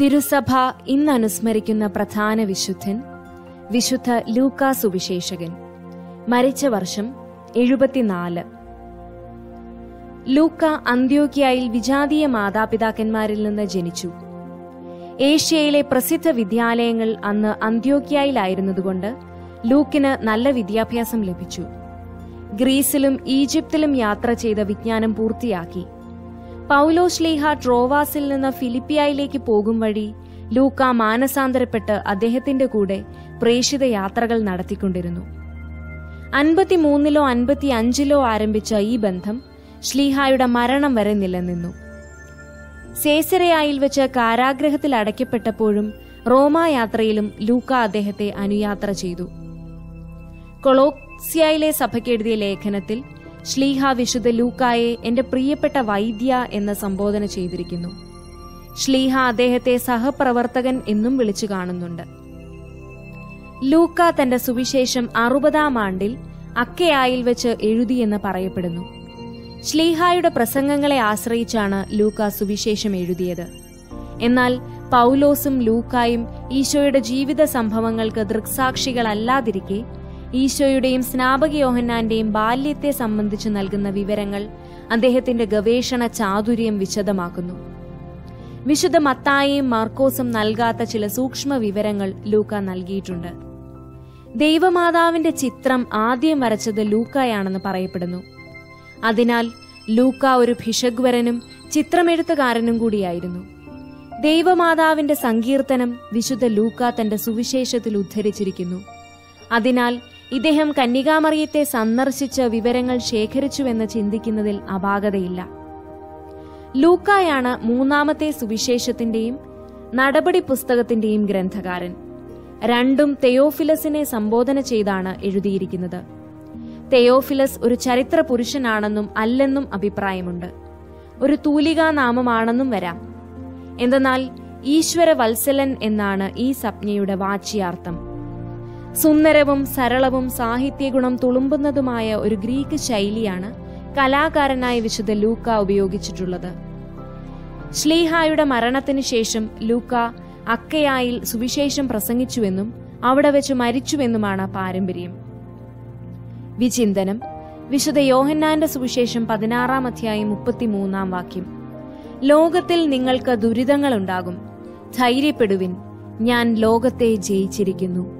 തിരുസഭ ഇന്ന് അനുസ്മരിക്കുന്ന പ്രധാന വിശുദ്ധൻ വിശുദ്ധ ലൂക്കാ സുവിശേഷകൻ. മരിച്ച വർഷം എഴുപത്തിനാല്. ലൂക്ക അന്ത്യോക്യയിൽ വിജാതീയ മാതാപിതാക്കന്മാരിൽ നിന്ന് ജനിച്ചു. ഏഷ്യയിലെ പ്രസിദ്ധ വിദ്യാലയങ്ങൾ അന്ന് അന്ത്യോക്കിയായിലായിരുന്നതുകൊണ്ട് ലൂക്കിന് നല്ല വിദ്യാഭ്യാസം ലഭിച്ചു. ഗ്രീസിലും ഈജിപ്തിലും യാത്ര ചെയ്ത വിജ്ഞാനം പൂർത്തിയാക്കി. പൗലോശ്ലീഹ ട്രോവാസിൽ നിന്ന് ഫിലിപ്പിയായിലേക്ക് പോകും വഴി ലൂക്ക മാനസാന്തരപ്പെട്ട് അദ്ദേഹത്തിന്റെ കൂടെ പ്രേഷിത യാത്രകൾ നടത്തിക്കൊണ്ടിരുന്നു. അൻപത്തിമൂന്നിലോ അൻപത്തി അഞ്ചിലോ ആരംഭിച്ച ഈ ബന്ധം ശ്ലീഹായുടെ മരണം വരെ നിലനിന്നു. സേസരയായിൽ വെച്ച് കാരാഗ്രഹത്തിൽ അടയ്ക്കപ്പെട്ടപ്പോഴും റോമായാത്രയിലും ലൂക്ക അദ്ദേഹത്തെ അനുയാത്ര ചെയ്തു. കൊളോക്സിയയിലെ സഭയ്ക്കെഴുതിയ ലേഖനത്തിൽ ശ്ലീഹ വിശുദ്ധ ലൂക്കായെ എന്റെ പ്രിയപ്പെട്ട വൈദ്യ എന്ന് സംബോധന ചെയ്തിരിക്കുന്നു. ശ്ലീഹ അദ്ദേഹത്തെ സഹപ്രവർത്തകൻ എന്നും വിളിച്ചു കാണുന്നുണ്ട്. ലൂക്ക തന്റെ സുവിശേഷം അറുപതാം ആണ്ടിൽ അക്കയായിൽ വെച്ച് എഴുതിയെന്ന് പറയപ്പെടുന്നു. ശ്ലീഹായുടെ പ്രസംഗങ്ങളെ ആശ്രയിച്ചാണ് ലൂക്ക സുവിശേഷം എഴുതിയത്. എന്നാൽ പൗലോസും ലൂക്കായും ഈശോയുടെ ജീവിത സംഭവങ്ങൾക്ക് ദൃക്സാക്ഷികളല്ലാതിരിക്കെ ഈശോയുടെയും സ്നാപക യോഹന്നാന്റെയും ബാല്യത്തെ സംബന്ധിച്ച് നൽകുന്ന വിവരങ്ങൾ അദ്ദേഹത്തിന്റെ ഗവേഷണ ചാതുര്യം വിശദമാക്കുന്നു. വിശുദ്ധ മത്തായും മാർക്കോസും നൽകാത്ത ചില സൂക്ഷ്മ വിവരങ്ങൾ ലൂക്ക നൽകിയിട്ടുണ്ട്. ദൈവമാതാവിന്റെ ചിത്രം ആദ്യം വരച്ചത് ലൂക്കായാണെന്ന് പറയപ്പെടുന്നു. അതിനാൽ ലൂക്ക ഒരു ഭിഷഗ്വരനും ചിത്രമെഴുത്തുകാരനും കൂടിയായിരുന്നു. ദൈവമാതാവിന്റെ സങ്കീർത്തനം വിശുദ്ധ ലൂക്ക തന്റെ സുവിശേഷത്തിൽ ഉദ്ധരിച്ചിരിക്കുന്നു. അതിനാൽ ഇദ്ദേഹം കന്യകാമറിയത്തെ സന്ദർശിച്ച് വിവരങ്ങൾ ശേഖരിച്ചുവെന്ന് ചിന്തിക്കുന്നതിൽ അപാകതയില്ല. ലൂക്കായാണ് മൂന്നാമത്തെ സുവിശേഷത്തിന്റെയും നടപടി പുസ്തകത്തിന്റെയും ഗ്രന്ഥകാരൻ. രണ്ടും തെയോഫിലസിനെ സംബോധന ചെയ്താണ് എഴുതിയിരിക്കുന്നത്. തെയോഫിലസ് ഒരു ചരിത്ര പുരുഷനാണെന്നും അല്ലെന്നും അഭിപ്രായമുണ്ട്. ഒരു തൂലികാ നാമമാണെന്നും വരാം. എന്തെന്നാൽ ഈശ്വര വത്സലൻ എന്നാണ് ഈ സപ്ഞയുടെ വാച്യാർത്ഥം. സുന്ദരവും സരളവും സാഹിത്യഗുണം തുളുമ്പുന്നതുമായ ഒരു ഗ്രീക്ക് ശൈലിയാണ് കലാകാരനായ വിശുദ്ധ ലൂക്ക ഉപയോഗിച്ചിട്ടുള്ളത്. ശ്ലീഹായുടെ മരണത്തിനു ശേഷം ലൂക്ക അക്കയായിൽ സുവിശേഷം പ്രസംഗിച്ചുവെന്നും അവിടെ വെച്ച് മരിച്ചുവെന്നുമാണ് പാരമ്പര്യം. വിചിന്തനം വിശുദ്ധ യോഹന്നാന്റെ സുവിശേഷം പതിനാറാം അധ്യായം മുപ്പത്തിമൂന്നാം വാക്യം. ലോകത്തിൽ നിങ്ങൾക്ക് ദുരിതങ്ങളുണ്ടാകും ധൈര്യപ്പെടുവിൻ ഞാൻ ലോകത്തെ ജയിച്ചിരിക്കുന്നു.